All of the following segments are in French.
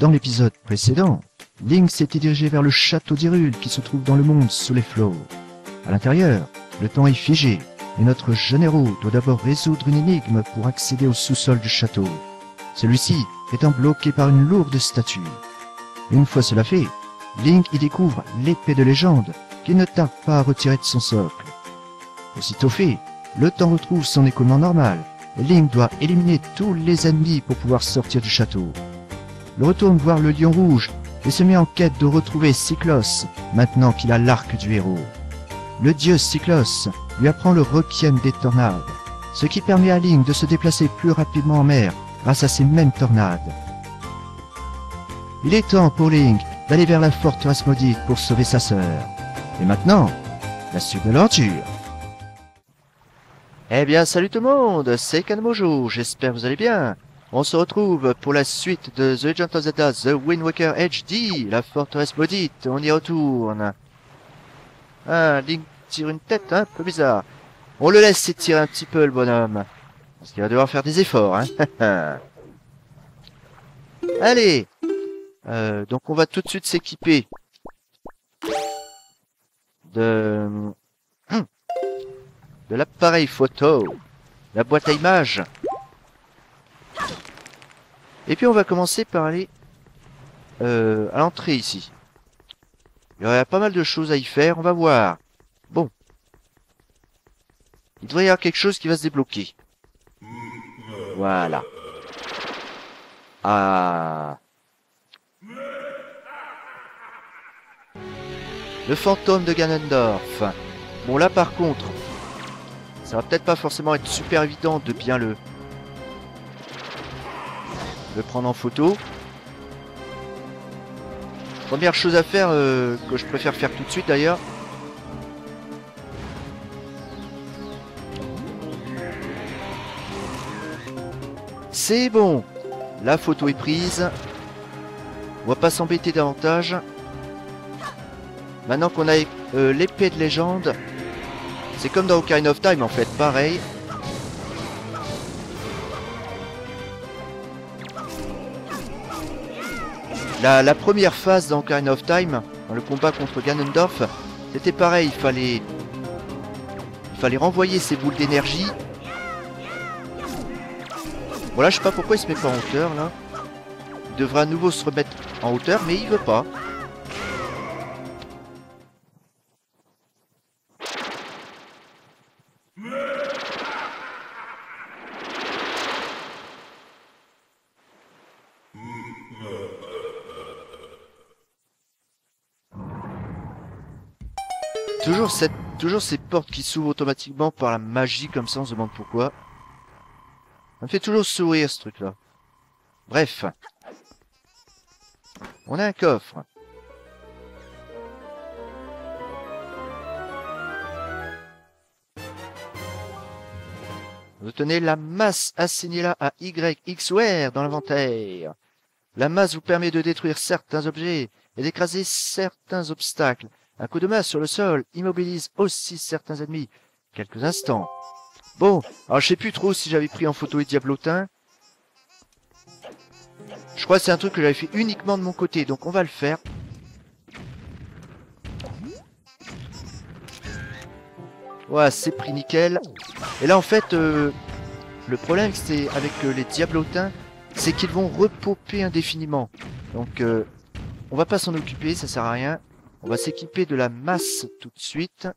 Dans l'épisode précédent, Link s'était dirigé vers le château d'Hyrule qui se trouve dans le monde sous les flots. À l'intérieur, le temps est figé et notre jeune héros doit d'abord résoudre une énigme pour accéder au sous-sol du château. Celui-ci étant bloqué par une lourde statue. Une fois cela fait, Link y découvre l'épée de légende qu'il ne tarde pas à retirer de son socle. Aussitôt fait, le temps retrouve son écoulement normal et Link doit éliminer tous les ennemis pour pouvoir sortir du château. Retourne voir le lion rouge et se met en quête de retrouver Cyclos maintenant qu'il a l'arc du héros. Le dieu Cyclos lui apprend le requiem des tornades, ce qui permet à Link de se déplacer plus rapidement en mer grâce à ces mêmes tornades. Il est temps pour Link d'aller vers la forteresse maudite pour sauver sa sœur. Et maintenant, la suite de l'aventure. Eh bien, salut tout le monde, c'est Kanmojo, j'espère que vous allez bien. On se retrouve pour la suite de The Legend of Zelda The Wind Waker HD, la forteresse maudite, on y retourne. Ah, Link tire une tête un peu bizarre. On le laisse s'étirer un petit peu le bonhomme. Parce qu'il va devoir faire des efforts, hein. Allez euh, Donc on va tout de suite s'équiper de... Hum, de l'appareil photo, la boîte à images. Et puis on va commencer par aller euh, à l'entrée ici. Il y a pas mal de choses à y faire, on va voir. Bon. Il devrait y avoir quelque chose qui va se débloquer. Voilà. Ah. Le fantôme de Ganondorf. Bon là par contre, ça va peut-être pas forcément être super évident de bien le le prendre en photo. Première chose à faire, euh, que je préfère faire tout de suite d'ailleurs. C'est bon La photo est prise. On va pas s'embêter davantage. Maintenant qu'on a euh, l'épée de légende, c'est comme dans Ocarina of Time en fait, pareil. La, première phase dans of Time, dans le combat contre Ganondorf, c'était pareil, il fallait, il fallait renvoyer ses boules d'énergie. Voilà, je sais pas pourquoi il se met pas en hauteur là. Il devrait à nouveau se remettre en hauteur, mais il veut pas. Toujours, ces portes qui s'ouvrent automatiquement par la magie comme ça, on se demande pourquoi. Ça me fait toujours sourire ce truc-là. Bref. On a un coffre. Retenez la masse assignée là à YXWare dans l'inventaire. La masse vous permet de détruire certains objets et d'écraser certains obstacles un coup de masse sur le sol immobilise aussi certains ennemis. Quelques instants. Bon, alors je sais plus trop si j'avais pris en photo les diablotins. Je crois que c'est un truc que j'avais fait uniquement de mon côté, donc on va le faire. Voilà, c'est pris nickel. Et là, en fait, euh, le problème, c'est avec euh, les diablotins, c'est qu'ils vont repoper indéfiniment. Donc, euh, on va pas s'en occuper, ça sert à rien. On va s'équiper de la masse tout de suite.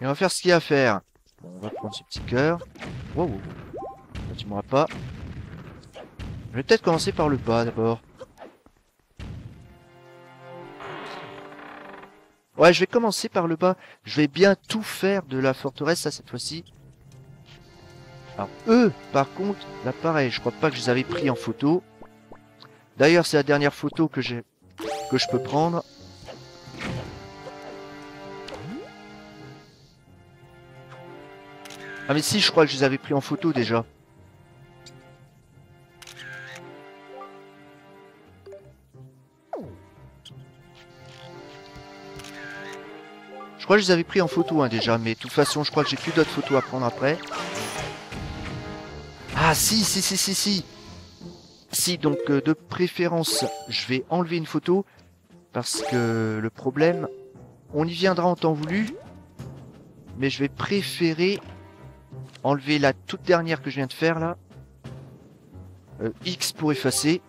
Et on va faire ce qu'il y a à faire. on va prendre ce petit cœur. Wow, wow, tu m'auras pas. Je vais peut-être commencer par le bas d'abord. Ouais, je vais commencer par le bas. Je vais bien tout faire de la forteresse, ça, cette fois-ci. Alors eux, par contre, là pareil, je crois pas que je les avais pris en photo. D'ailleurs, c'est la dernière photo que je peux prendre. Ah mais si, je crois que je les avais pris en photo déjà. Je crois que je les avais pris en photo hein, déjà, mais de toute façon, je crois que j'ai plus d'autres photos à prendre après. Ah si, si, si, si, si. Si, donc euh, de préférence, je vais enlever une photo. Parce que le problème, on y viendra en temps voulu. Mais je vais préférer enlever la toute dernière que je viens de faire là. Euh, X pour effacer.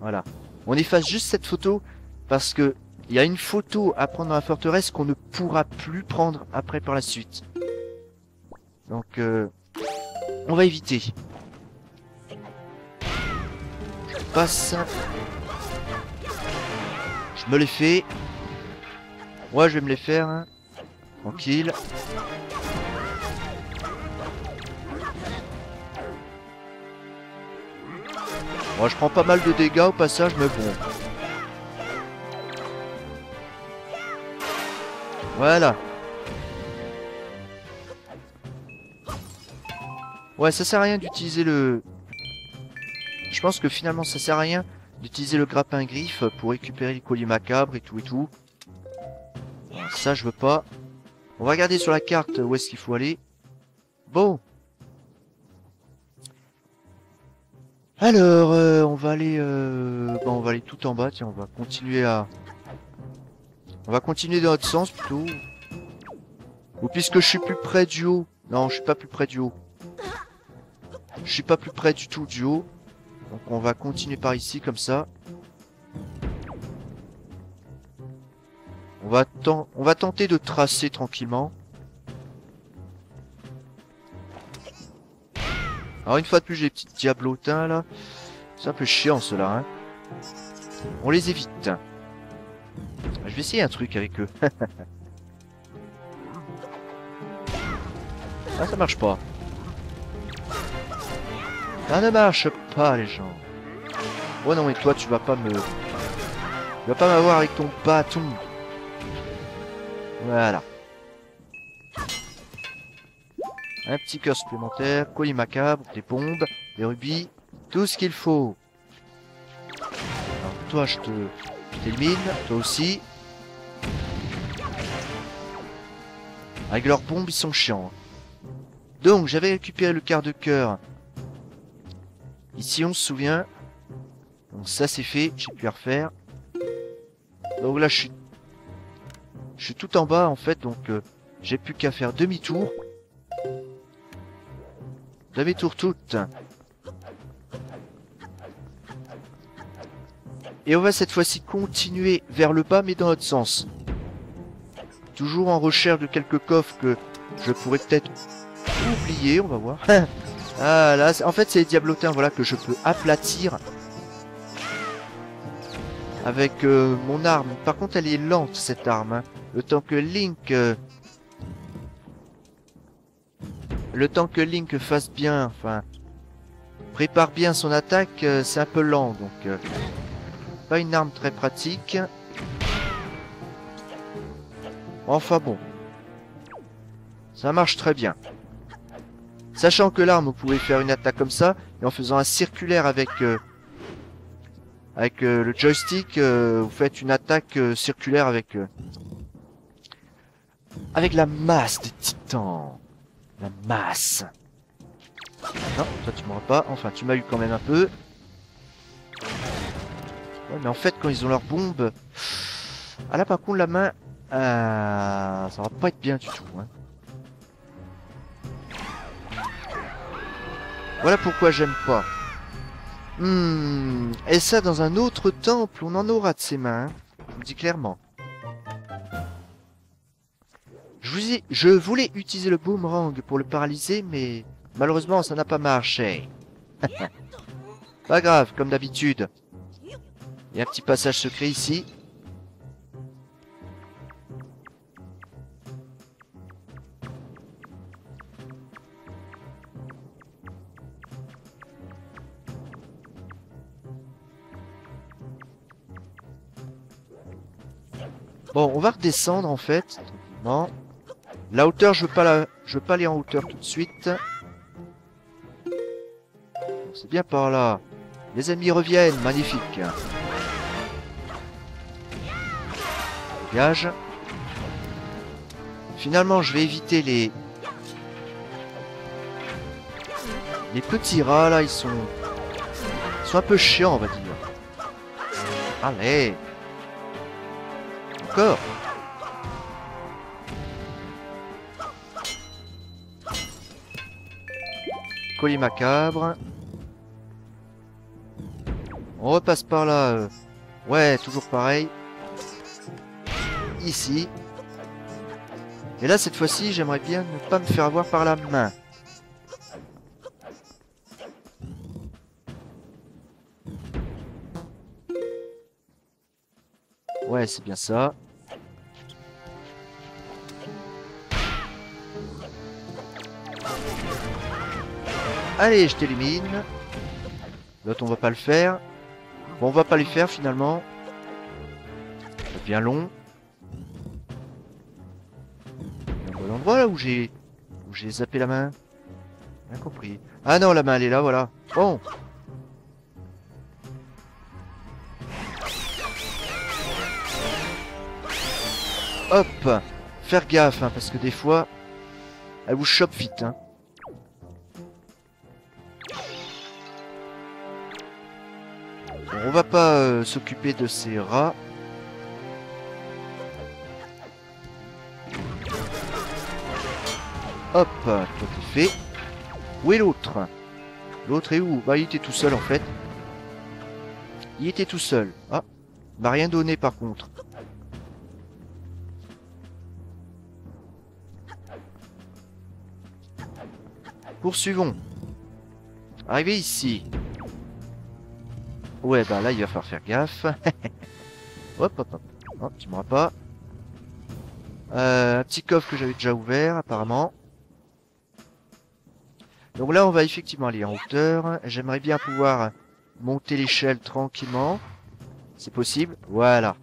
Voilà. On efface juste cette photo parce que il y a une photo à prendre dans la forteresse qu'on ne pourra plus prendre après par la suite. Donc, euh, on va éviter. Je passe. Je me les fais. Moi, je vais me les faire. hein. Tranquille. Moi, je prends pas mal de dégâts au passage, mais bon. Voilà. Ouais, ça sert à rien d'utiliser le... Je pense que finalement, ça sert à rien d'utiliser le grappin griffe pour récupérer les colliers macabres et tout et tout. Ça, je veux pas. On va regarder sur la carte où est-ce qu'il faut aller. Bon. Alors, euh, on va aller... Euh... Bon, on va aller tout en bas. Tiens, on va continuer à... On va continuer dans notre sens, plutôt. Ou puisque je suis plus près du haut. Non, je suis pas plus près du haut. Je suis pas plus près du tout du haut. Donc on va continuer par ici, comme ça. On va, tenter de tracer tranquillement. Alors une fois de plus, j'ai les petits diablotins là. C'est un peu chiant cela. Hein. On les évite. Je vais essayer un truc avec eux. ah, ça marche pas. Ça ne marche pas, les gens. Oh non, mais toi, tu vas pas me... Tu vas pas m'avoir avec ton bâton. Voilà. Un petit cœur supplémentaire, colis macabre, des bombes, des rubis, tout ce qu'il faut. Alors, toi, je te... t'élimine, toi aussi. Avec leurs bombes, ils sont chiants. Donc, j'avais récupéré le quart de cœur. Ici, on se souvient. Donc ça, c'est fait. J'ai pu refaire. Donc là, je suis... Je suis tout en bas, en fait. Donc, euh, j'ai plus qu'à faire demi-tour. Demi-tour toute. Et on va cette fois-ci continuer vers le bas, mais dans l'autre sens. Toujours en recherche de quelques coffres que je pourrais peut-être oublier, on va voir. ah là, en fait c'est les voilà, que je peux aplatir avec euh, mon arme. Par contre elle est lente cette arme. hein. Le temps que Link... euh, Le temps que Link fasse bien, enfin... Prépare bien son attaque, euh, c'est un peu lent, donc... euh, pas une arme très pratique. Enfin bon. Ça marche très bien. Sachant que l'arme, vous pouvez faire une attaque comme ça, et en faisant un circulaire avec euh, avec euh, le joystick, euh, vous faites une attaque euh, circulaire avec avec la masse de titan. La masse. Non, toi tu m'auras pas. Enfin, tu m'as eu quand même un peu. Ouais, mais en fait, quand ils ont leur bombe... Ah là, par contre, la main... ça va pas être bien du tout. Hein. Voilà pourquoi j'aime pas. Hmm, et ça, dans un autre temple, on en aura de ses mains. Je vous dis clairement. Je, vous ai- je voulais utiliser le boomerang pour le paralyser, mais malheureusement, ça n'a pas marché. pas grave, comme d'habitude. Il y a un petit passage secret ici. Bon, on va redescendre en fait. tranquillement. La hauteur, je veux pas la, je veux pas aller en hauteur tout de suite. C'est bien par là. Les ennemis reviennent, magnifique. Dégage. Finalement, je vais éviter les... Les petits rats là, ils sont... Ils sont un peu chiants, on va dire. Allez Colis macabre. On repasse par là. euh. Ouais, toujours pareil. Ici. Et là, cette fois-ci, j'aimerais bien ne pas me faire avoir par la main. Ouais, c'est bien ça. Allez, je t'élimine. L'autre, on va pas le faire. Bon, on va pas les faire finalement. Bien long. Il endroit là où j'ai où j'ai zappé la main. Bien compris. Ah non, la main elle est là, voilà. Bon. Hop Faire gaffe, hein, parce que des fois, elle vous chope vite. Hein. Va pas euh, s'occuper de ces rats. Hop, toi t'es fait. Où est l'autre? L'autre est où? Bah il était tout seul en fait. Il était tout seul. Ah, m'a rien donné par contre. Poursuivons. Arrivé ici. Ouais, bah là, il va falloir faire gaffe. hop, hop, hop. Tu m'auras pas. Euh, un petit coffre que j'avais déjà ouvert, apparemment. Donc là, on va effectivement aller en hauteur. J'aimerais bien pouvoir monter l'échelle tranquillement. C'est possible Voilà.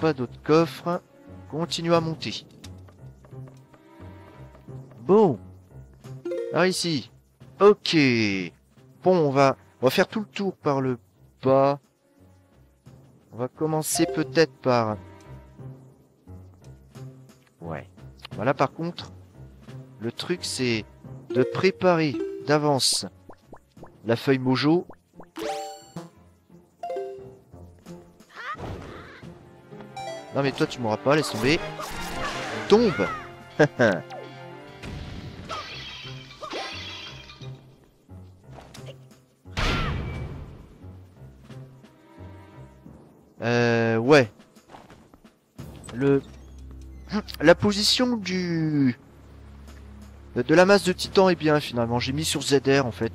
Pas d'autres coffres. Continue à monter. Bon. Alors ici. Ok. Bon, on va, on va faire tout le tour par le bas. On va commencer peut-être par... Ouais. Voilà, par contre, le truc, c'est de préparer d'avance la feuille mojo. Non mais toi, tu m'auras pas, laisse tomber. Tombe La position du... De la masse de titan est bien, finalement. J'ai mis sur ZR, en fait.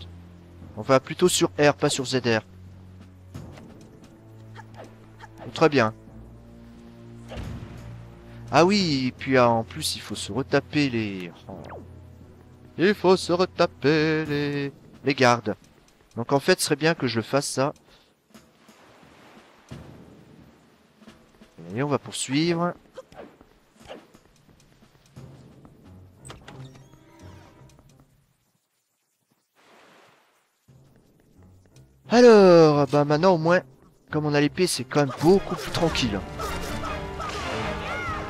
Enfin, plutôt sur R, pas sur ZR. Très bien. Ah oui, puis ah, en plus, il faut se retaper les... Il faut se retaper les... Les gardes. Donc en fait, ce serait bien que je fasse ça. Et on va poursuivre. Alors, bah maintenant au moins, comme on a l'épée, c'est quand même beaucoup plus tranquille.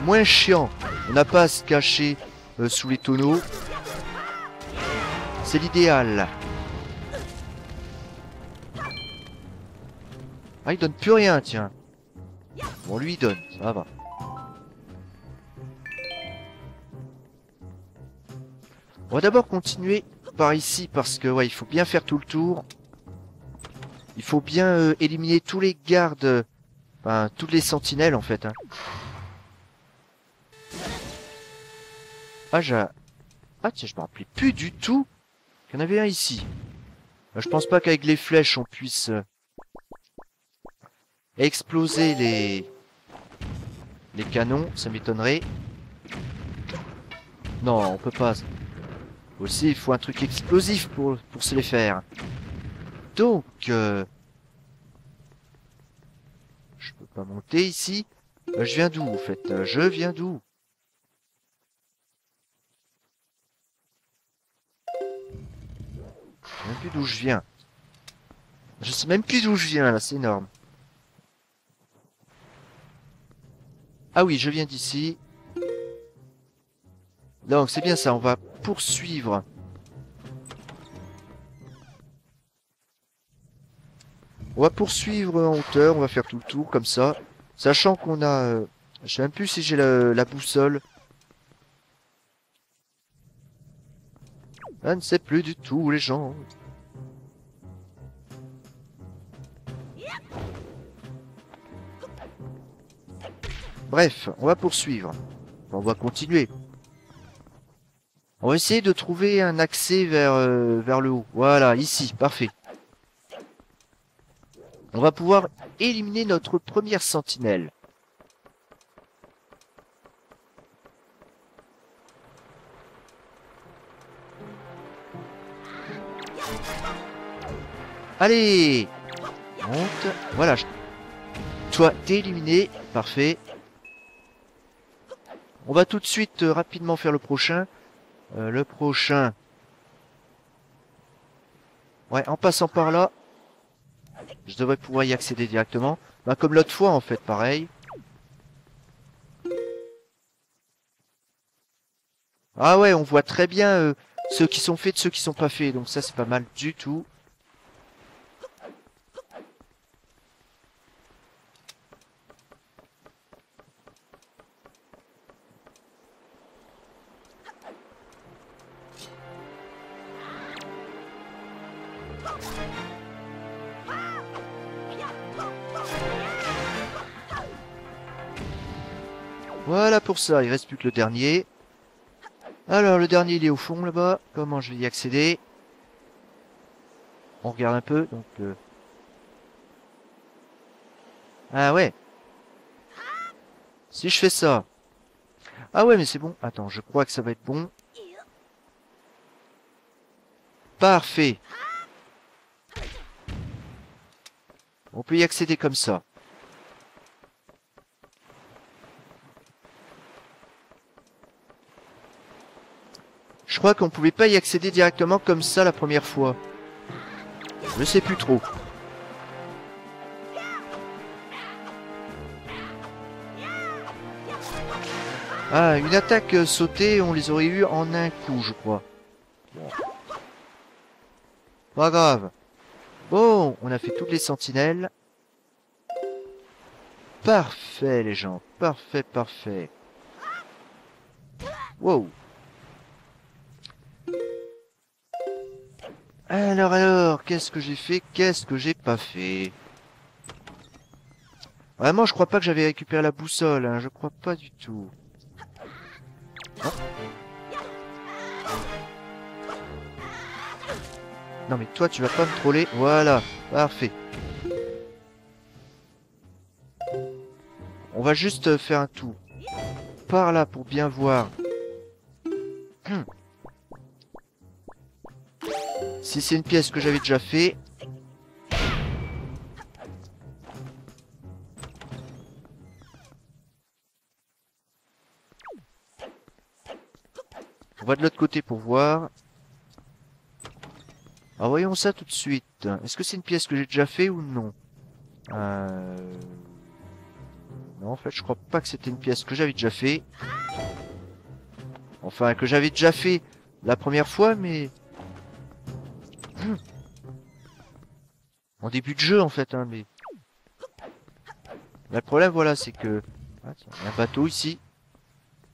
Moins chiant. On n'a pas à se cacher euh, sous les tonneaux. C'est l'idéal. Ah, il donne plus rien, tiens. Bon, lui, il donne, ça va. On va d'abord continuer par ici, parce que, ouais, il faut bien faire tout le tour. Il faut bien euh, éliminer tous les gardes, enfin, toutes les sentinelles, en fait. Hein. Ah, j'ai... Ah, tiens, je me rappelais plus du tout qu'il y en avait un ici. Euh, Je pense pas qu'avec les flèches, on puisse... euh, exploser les les canons, ça m'étonnerait. Non, on peut pas. Aussi, il faut un truc explosif pour, pour se les faire. Donc, euh, je peux pas monter ici. Euh, je viens d'où, en fait? Euh, Je viens d'où? Je sais même plus d'où je viens. Je sais même plus d'où je viens, là, c'est énorme. Ah oui, je viens d'ici. Donc c'est bien ça, on va poursuivre. On va poursuivre en hauteur, on va faire tout le tour comme ça. Sachant qu'on a... euh, je sais même plus si j'ai la, boussole. Je ne sais plus du tout, les gens. Bref, on va poursuivre. On va continuer. On va essayer de trouver un accès vers, euh, vers le haut. Voilà, ici, parfait. On va pouvoir éliminer notre première sentinelle. Allez Monte. Voilà. Toi, t'es éliminé. Parfait. On va tout de suite euh, rapidement faire le prochain. Euh, le prochain. Ouais, en passant par là, je devrais pouvoir y accéder directement. Bah, comme l'autre fois, en fait, pareil. Ah ouais, on voit très bien euh, ceux qui sont faits de ceux qui sont pas faits. Donc ça, c'est pas mal du tout. Pour ça, il reste plus que le dernier. Alors, le dernier, il est au fond, là-bas. Comment je vais y accéder? On regarde un peu, donc... euh. Ah ouais Si je fais ça... Ah ouais, mais c'est bon. Attends, je crois que ça va être bon. Parfait. On peut y accéder comme ça. Je crois qu'on pouvait pas y accéder directement comme ça la première fois. Je sais plus trop. Ah, une attaque sautée, on les aurait eu en un coup, je crois. Pas grave. Bon, on a fait toutes les sentinelles. Parfait, les gens. Parfait, parfait. Wow. Alors, alors, qu'est-ce que j'ai fait? Qu'est-ce que j'ai pas fait? Vraiment, je crois pas que j'avais récupéré la boussole, hein. Je crois pas du tout. Hein? Non mais toi tu vas pas me troller. Voilà, parfait. On va juste faire un tour. Par là pour bien voir. Hmm. Si c'est une pièce que j'avais déjà fait. On va de l'autre côté pour voir. Ah, voyons ça tout de suite. Est-ce que c'est une pièce que j'ai déjà fait ou non? Euh... Non, en fait, je crois pas que c'était une pièce que j'avais déjà fait. Enfin, que j'avais déjà fait la première fois, mais... En début de jeu, en fait, hein, mais... Le problème, voilà, c'est que... Y a un bateau ici.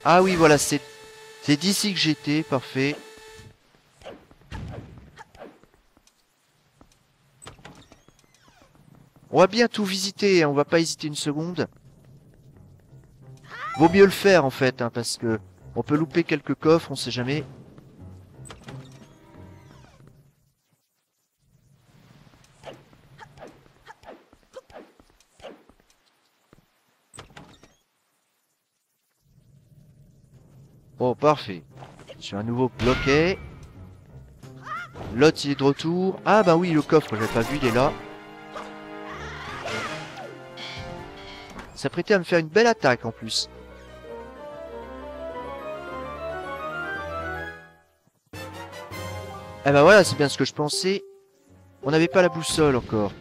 Ah oui, voilà, c'est... C'est d'ici que j'étais, parfait. On va bien tout visiter, hein, on va pas hésiter une seconde. Vaut mieux le faire en fait, hein, parce que on peut louper quelques coffres, on sait jamais. Parfait. Sur un nouveau bloquet. L'autre, il est de retour. Ah, bah oui, le coffre, j'avais pas vu, il est là. Ça prêtait à me faire une belle attaque, en plus. Eh ben voilà, c'est bien ce que je pensais. On n'avait pas la boussole encore.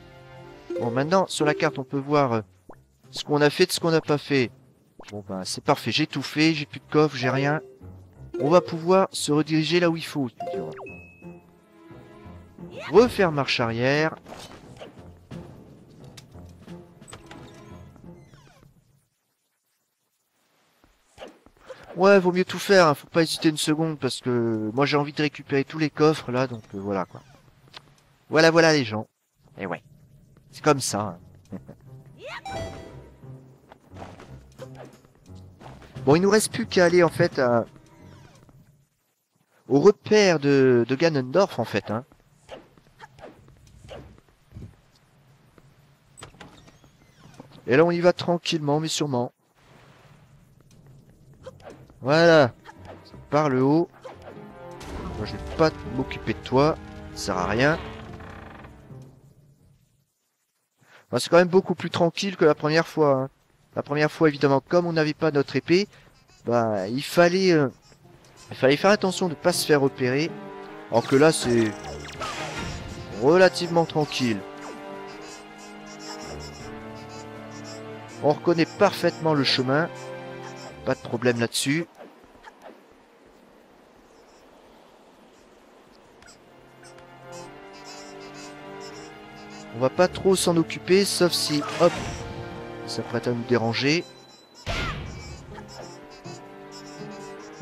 Bon, maintenant, sur la carte, on peut voir euh, ce qu'on a fait de ce qu'on n'a pas fait. Bon bah c'est parfait, j'ai tout fait, j'ai plus de coffre, j'ai rien. On va pouvoir se rediriger là où il faut. Refaire marche arrière. Ouais, vaut mieux tout faire, hein, faut pas hésiter une seconde parce que moi j'ai envie de récupérer tous les coffres là, donc euh, voilà quoi. Voilà, voilà les gens. Et ouais, c'est comme ça. hein. bon, il nous reste plus qu'à aller en fait à... au repère de, de Ganondorf en fait. Hein. Et là on y va tranquillement mais sûrement. Voilà. Par le haut. Moi je vais pas m'occuper de toi. Ça sert à rien. C'est quand même beaucoup plus tranquille que la première fois. hein. La première fois, évidemment, comme on n'avait pas notre épée, bah, il fallait, euh, il fallait faire attention de pas se faire repérer. Alors que là, c'est relativement tranquille. On reconnaît parfaitement le chemin. Pas de problème là-dessus. On va pas trop s'en occuper, sauf si, hop, ça prête à nous déranger.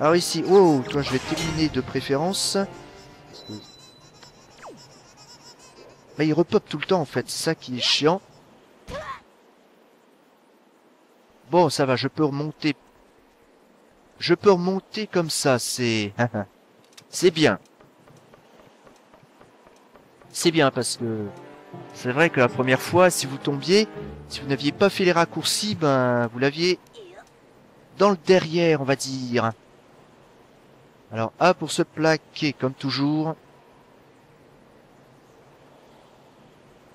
Alors ici, oh, toi je vais t'éliminer de préférence. Bah, il repop tout le temps en fait, c'est ça qui est chiant. Bon, ça va, je peux remonter. Je peux remonter comme ça, c'est... c'est bien. C'est bien parce que... C'est vrai que la première fois, si vous tombiez, si vous n'aviez pas fait les raccourcis, ben, vous l'aviez dans le derrière, on va dire. Alors, A pour se plaquer, comme toujours.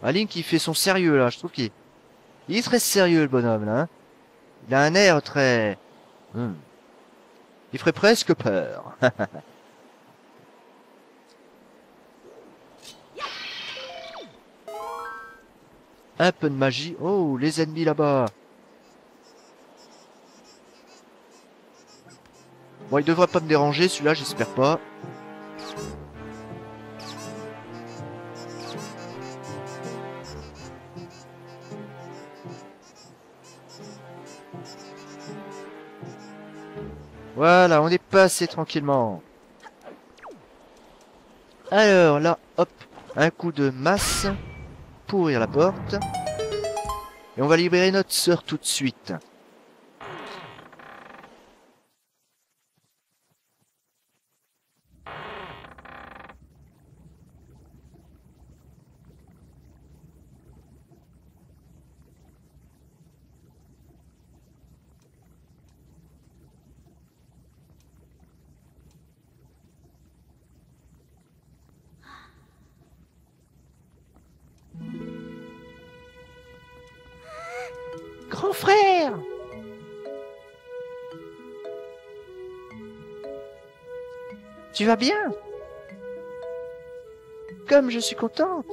Link, il fait son sérieux, là. Je trouve qu'il il est très sérieux, le bonhomme, là. hein. Il a un air très... Hmm. Il ferait presque peur. Un peu de magie. Oh, les ennemis là-bas. Bon, il devrait pas me déranger, celui-là, j'espère pas. Voilà, on est passé tranquillement. Alors là, hop, un coup de masse pour ouvrir la porte. Et on va libérer notre sœur tout de suite. Tu vas bien? Comme je suis contente.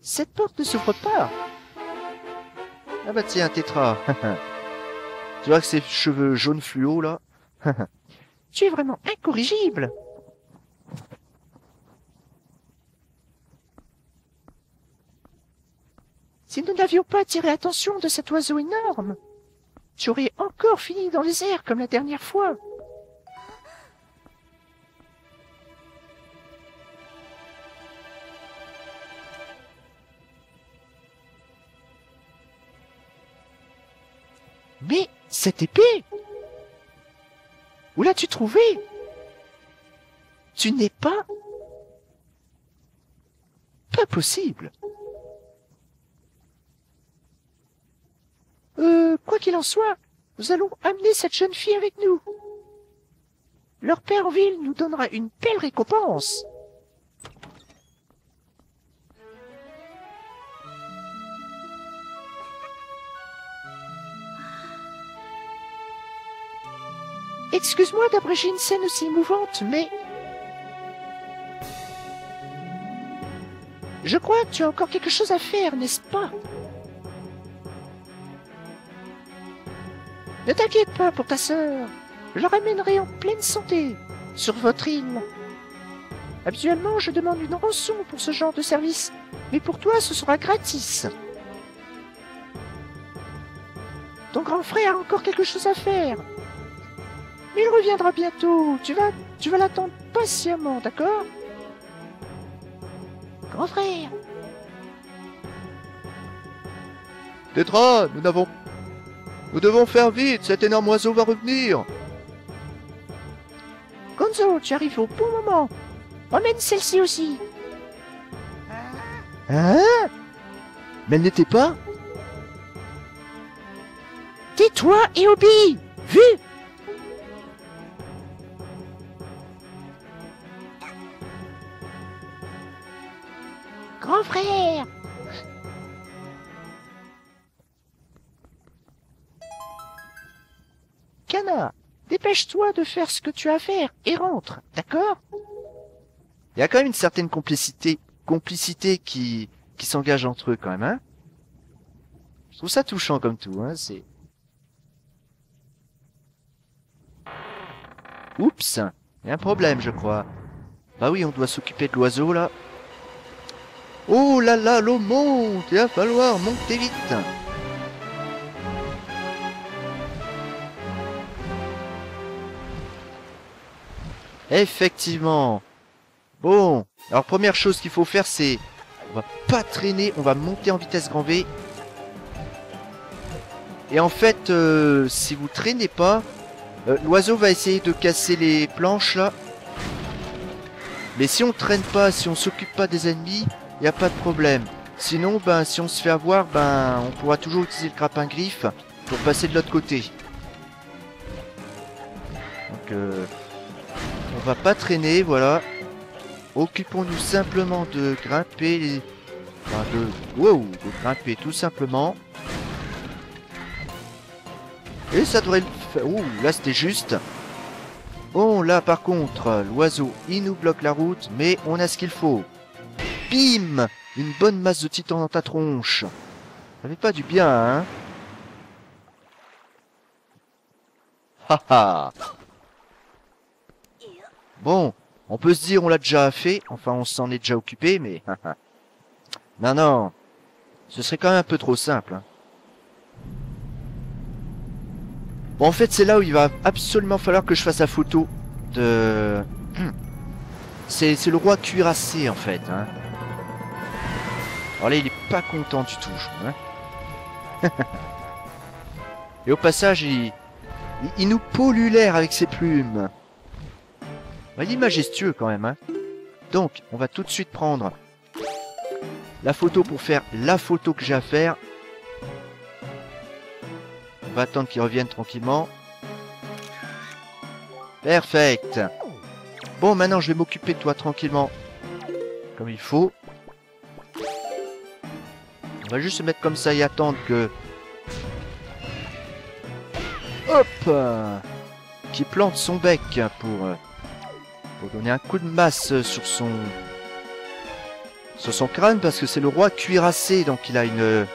Cette porte ne s'ouvre pas. Ah bah tiens, Tétra Tu vois que ces cheveux jaunes fluo là? Tu es vraiment incorrigible Si nous n'avions pas attiré l'attention de cet oiseau énorme, tu aurais encore fini dans les airs comme la dernière fois. Mais cette épée Où l'as-tu trouvée? Tu n'es pas... Pas possible. Euh, quoi qu'il en soit, nous allons amener cette jeune fille avec nous. Leur père en ville nous donnera une belle récompense. Excuse-moi d'abréger une scène aussi émouvante, mais... Je crois que tu as encore quelque chose à faire, n'est-ce pas? Ne t'inquiète pas pour ta sœur. Je la ramènerai en pleine santé sur votre île. Habituellement, je demande une rançon pour ce genre de service, mais pour toi, ce sera gratis. Ton grand frère a encore quelque chose à faire. Mais il reviendra bientôt. Tu vas, tu vas l'attendre patiemment, d'accord? Grand frère. Tetra, nous n'avons... Nous devons faire vite, cet énorme oiseau va revenir. Gonzo, tu arrives au bon moment. Emmène celle-ci aussi. Hein? Mais elle n'était pas? Tais-toi et obéis. Vu? Grand frère Dépêche-toi de faire ce que tu as à faire et rentre, d'accord? Il y a quand même une certaine complicité, complicité qui, qui s'engage entre eux quand même, hein? Je trouve ça touchant comme tout, hein, c'est... Oups, il y a un problème, je crois. Bah oui, on doit s'occuper de l'oiseau, là. Oh là là, l'eau monte Il va falloir monter vite Effectivement. Bon, alors première chose qu'il faut faire, c'est... On va pas traîner, on va monter en vitesse grand V. Et en fait, euh, si vous traînez pas, euh, l'oiseau va essayer de casser les planches là. Mais si on traîne pas, si on s'occupe pas des ennemis, il n'y a pas de problème. Sinon, ben, si on se fait avoir, ben, on pourra toujours utiliser le grappin griffe pour passer de l'autre côté. Donc, euh, va pas traîner, voilà. Occupons-nous simplement de grimper les... Enfin, de... Wow, de grimper tout simplement. Et ça devrait le faire... Ouh, là c'était juste. Bon, là par contre, l'oiseau, il nous bloque la route, mais on a ce qu'il faut. Bim Une bonne masse de titan dans ta tronche. Ça fait pas du bien, hein Haha Bon, on peut se dire on l'a déjà fait, enfin on s'en est déjà occupé, mais... non, non, ce serait quand même un peu trop simple. Hein. Bon, en fait, c'est là où il va absolument falloir que je fasse la photo de... C'est le roi cuirassé, en fait. Hein. Alors là, il est pas content du tout. Hein. Et au passage, il, il, nous pollue l'air avec ses plumes. Il est majestueux quand même. Hein. Donc, on va tout de suite prendre la photo pour faire la photo que j'ai à faire. On va attendre qu'il revienne tranquillement. Perfect. Bon, maintenant, je vais m'occuper de toi tranquillement. Comme il faut. On va juste se mettre comme ça et attendre que... Hop Qui plante son bec pour, euh, pour donner un coup de masse sur son... Sur son crâne, parce que c'est le roi cuirassé, donc il a une...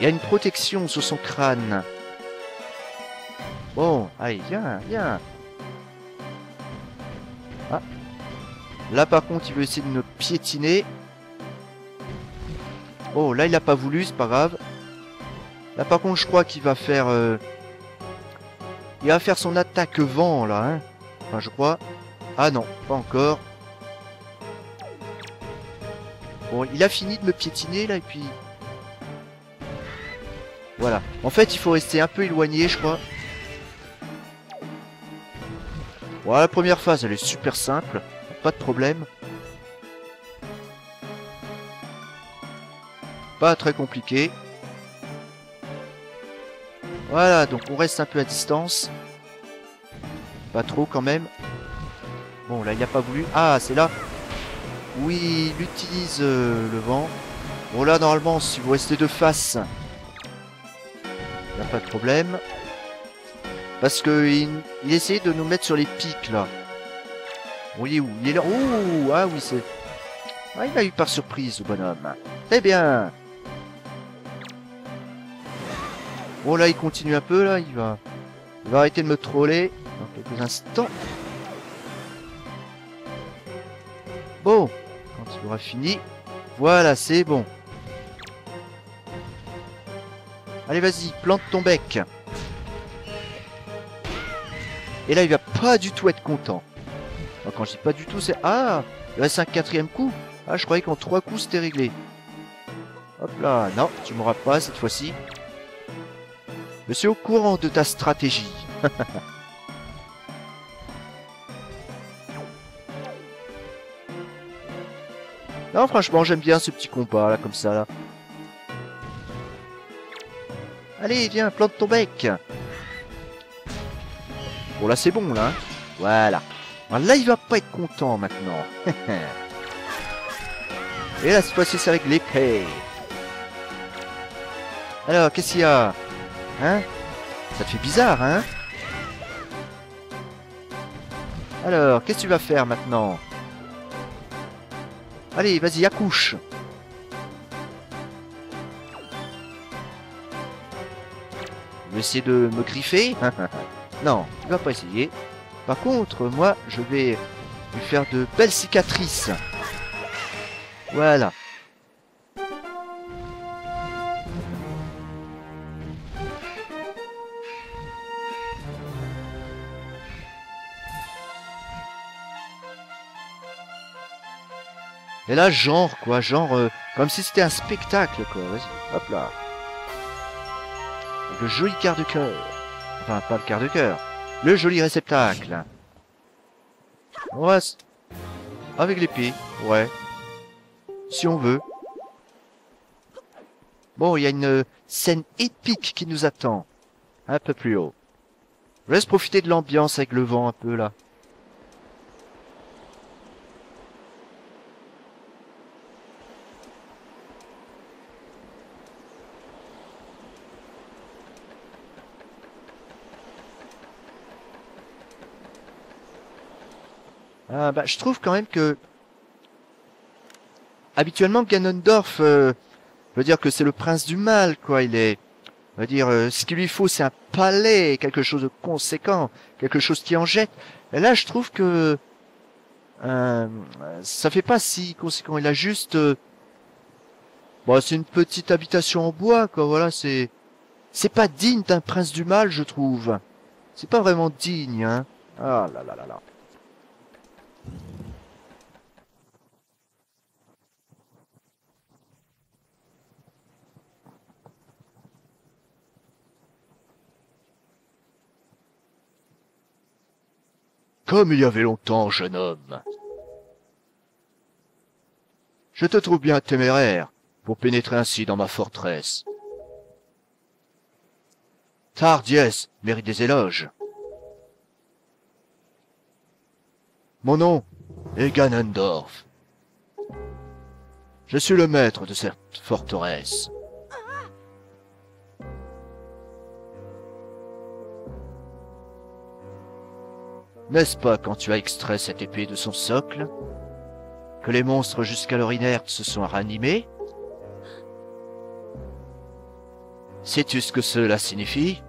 Il a une protection sur son crâne. Bon, allez, viens, viens. Ah. Là, par contre, il veut essayer de me piétiner. Oh, là, il a pas voulu, c'est pas grave. Là, par contre, je crois qu'il va faire... Euh, il va faire son attaque vent, là. Hein enfin, je crois. Ah non, pas encore. Bon, il a fini de me piétiner, là, et puis... Voilà. En fait, il faut rester un peu éloigné, je crois. Voilà, la première phase, elle est super simple. Pas de problème. Pas très compliqué. Voilà, donc on reste un peu à distance. Pas trop quand même. Bon, là, il n'a pas voulu. Ah, c'est là. Oui, il utilise euh, le vent. Bon, là, normalement, si vous restez de face, il n'y a pas de problème. Parce que il, il essayait de nous mettre sur les pics, là. Oui, où Il est là. Ouh Ah oui, c'est... Ah, il a eu par surprise, le bonhomme. Très bien. Bon, là, il continue un peu, là. Il va, il va arrêter de me troller dans quelques instants. Bon, quand il aura fini, voilà, c'est bon. Allez, vas-y, plante ton bec. Et là, il va pas du tout être content. Quand je dis pas du tout, c'est... Ah Il reste un quatrième coup Ah, je croyais qu'en trois coups, c'était réglé. Hop là, non, tu m'auras pas cette fois-ci. Je suis au courant de ta stratégie. non, franchement, j'aime bien ce petit combat, là, comme ça, là. Allez, viens, plante ton bec. Bon, là, c'est bon, là. Voilà. Alors là, il va pas être content, maintenant. Et là, cette fois-ci, c'est avec l'épée. Alors, qu'est-ce qu'il y a? Hein? Ça te fait bizarre, hein? Alors, qu'est-ce que tu vas faire maintenant? Allez, vas-y, accouche veux essayer de me griffer Non, tu vas pas essayer. Par contre, moi, je vais lui faire de belles cicatrices. Voilà. Et là, genre, quoi, genre, euh, comme si c'était un spectacle, quoi. Vas-y, hop là. Le joli quart de cœur. Enfin, pas le quart de cœur. Le joli réceptacle. On va... Avec l'épée, ouais. Si on veut. Bon, il y a une euh, scène épique qui nous attend. Un peu plus haut. Je laisse profiter de l'ambiance avec le vent un peu, là. Ah, bah, je trouve quand même que habituellement Ganondorf, euh, veut dire que c'est le prince du mal, quoi. Il est, on va dire, euh, ce qu'il lui faut, c'est un palais, quelque chose de conséquent, quelque chose qui en jette. Et là, je trouve que euh, ça fait pas si conséquent. Il a juste, euh, bon, c'est une petite habitation en bois, quoi. Voilà, c'est, c'est pas digne d'un prince du mal, je trouve. C'est pas vraiment digne, hein. Ah là là là là. Comme il y avait longtemps, jeune homme. Je te trouve bien téméraire pour pénétrer ainsi dans ma forteresse. Ta hardiesse mérite des éloges. Mon nom est Ganondorf. Je suis le maître de cette forteresse. N'est-ce pas quand tu as extrait cette épée de son socle que les monstres jusqu'alors inertes se sont ranimés? Sais-tu ce que cela signifie?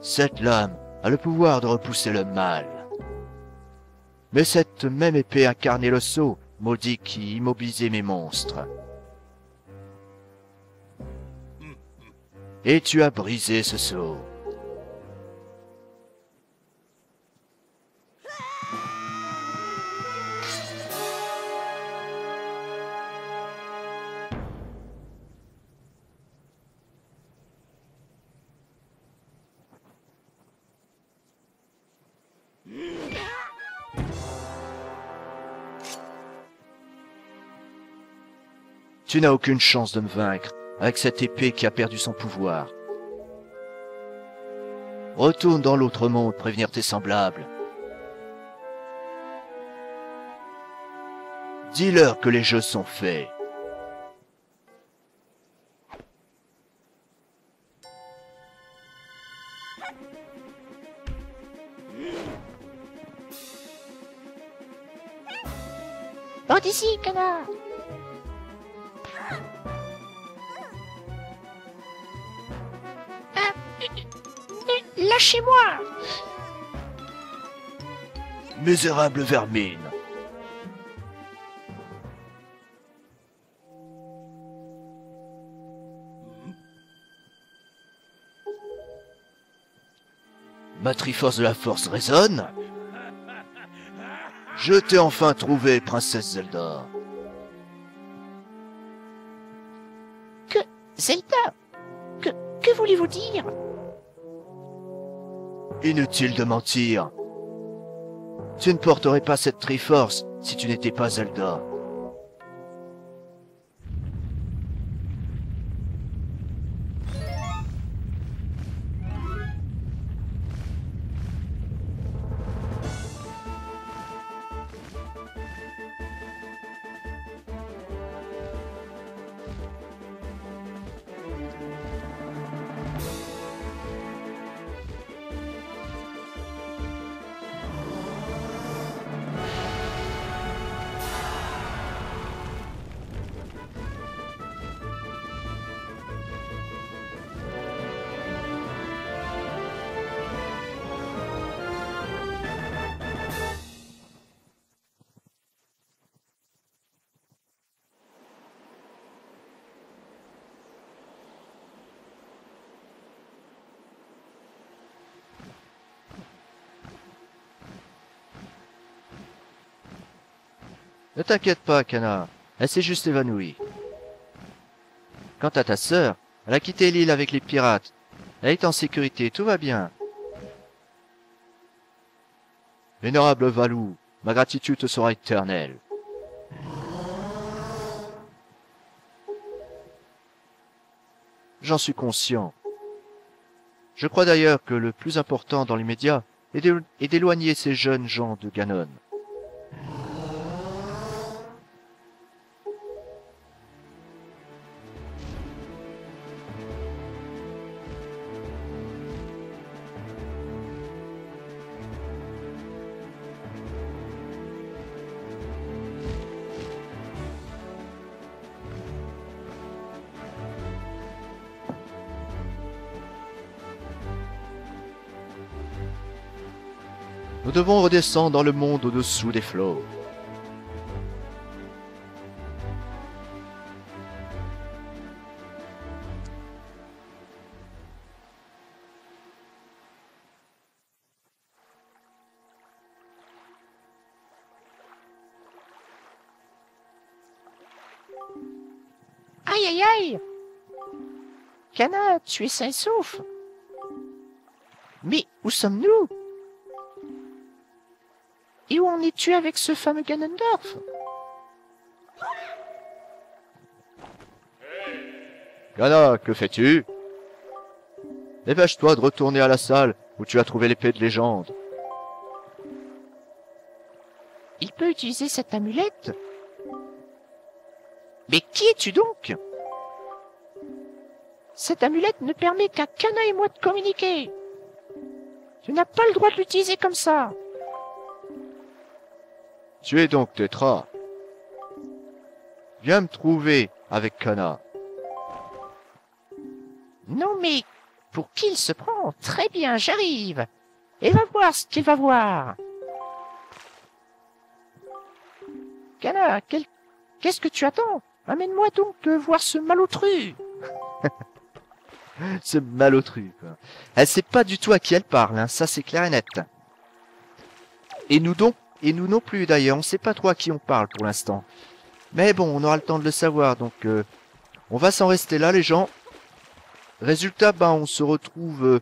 Cette lame a le pouvoir de repousser le mal. Mais cette même épée incarnait le sceau maudit qui immobilisait mes monstres. Et tu as brisé ce sceau. Tu n'as aucune chance de me vaincre avec cette épée qui a perdu son pouvoir. Retourne dans l'autre monde prévenir tes semblables. Dis-leur que les jeux sont faits. D'ici, canard Lâchez-moi. Misérable vermine. Ma Triforce de la Force résonne. Je t'ai enfin trouvé, princesse Zelda. Zelda Que, que voulez-vous dire? Inutile de mentir. Tu ne porterais pas cette Triforce si tu n'étais pas Zelda. Ne t'inquiète pas, Kana. Elle s'est juste évanouie. Quant à ta sœur, elle a quitté l'île avec les pirates. Elle est en sécurité, tout va bien. Vénérable Valou, ma gratitude te sera éternelle. J'en suis conscient. Je crois d'ailleurs que le plus important dans l'immédiat est d'éloigner ces jeunes gens de Ganon. Devons redescendre dans le monde au-dessous des flots. Aïe aïe aïe. Cana, tu es et sauf Mais où sommes-nous? Es-tu avec ce fameux Ganondorf Gana, que fais-tu? Dépêche-toi de retourner à la salle où tu as trouvé l'épée de légende. Il peut utiliser cette amulette Mais qui es-tu donc? Cette amulette ne permet qu'à Kana et moi de communiquer. Tu n'as pas le droit de l'utiliser comme ça. Tu es donc Tetra. Viens me trouver avec Kana. Non mais, pour qui il se prend Très bien, j'arrive. Et va voir ce qu'il va voir. Kana, quel- qu'est-ce que tu attends? Amène-moi donc euh, voir ce malotru. Ce malotru, quoi. Elle sait pas du tout à qui elle parle, hein, ça c'est clair et net. Et nous donc, et nous non plus d'ailleurs, on sait pas trop à qui on parle pour l'instant. Mais bon, on aura le temps de le savoir, donc euh, on va s'en rester là les gens. Résultat, ben on se retrouve... euh,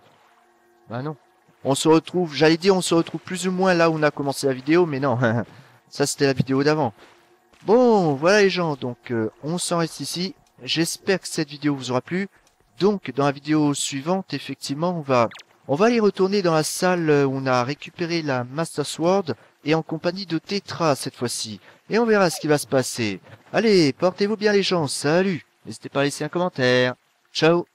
Ben non. On se retrouve, j'allais dire on se retrouve plus ou moins là où on a commencé la vidéo, mais non. ça c'était la vidéo d'avant. Bon, voilà les gens, donc euh, on s'en reste ici. J'espère que cette vidéo vous aura plu. Donc, dans la vidéo suivante, effectivement, on va, on va aller retourner dans la salle où on a récupéré la Master Sword et en compagnie de Tetra cette fois-ci. Et on verra ce qui va se passer. Allez, portez-vous bien les gens. Salut. N'hésitez pas à laisser un commentaire. Ciao.